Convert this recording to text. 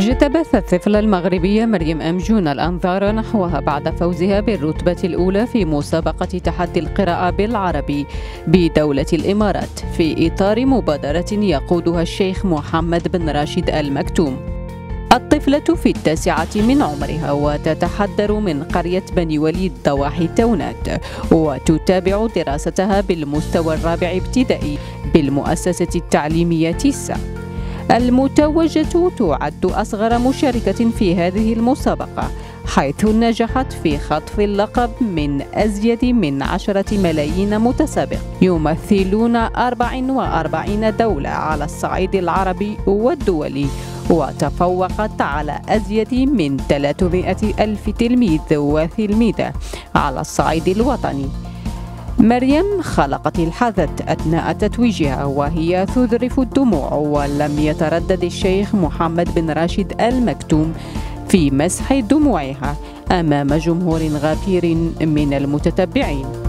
تحث الطفلة المغربية مريم أمجون الأنظار نحوها بعد فوزها بالرتبة الأولى في مسابقة تحدي القراءة بالعربي بدولة الإمارات في إطار مبادرة يقودها الشيخ محمد بن راشد المكتوم. الطفلة في التاسعة من عمرها وتتحدر من قرية بني وليد ضواحي تونات وتتابع دراستها بالمستوى الرابع ابتدائي بالمؤسسة التعليمية تيسا المتوجة تعد أصغر مشاركة في هذه المسابقة حيث نجحت في خطف اللقب من أزيد من عشرة ملايين متسابق. يمثلون 44 دولة على الصعيد العربي والدولي وتفوقت على أزيد من 300 ألف تلميذ وتلميذة على الصعيد الوطني. مريم خلقت الحدث أثناء تتويجها وهي تذرف الدموع ولم يتردد الشيخ محمد بن راشد المكتوم في مسح دموعها أمام جمهور غفير من المتتبعين.